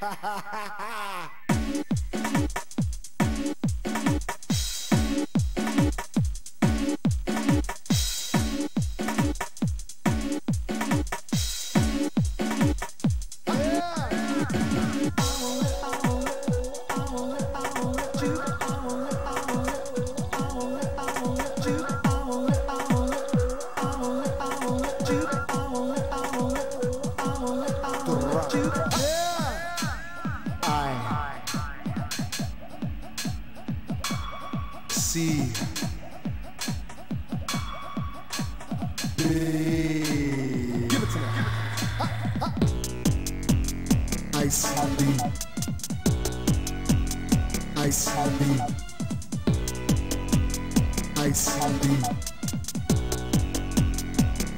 Ha ha ha ha! C B Give it to me. I see I see I see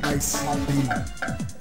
I see